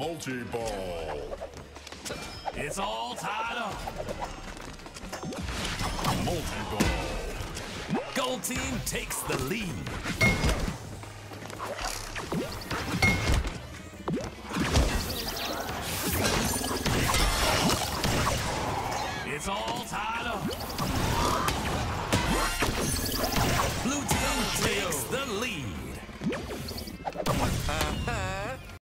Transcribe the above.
multi-ball. It's all tied up. Multi-ball. Gold team takes the lead. It's all tied up. Blue team takes the lead. Uh -huh.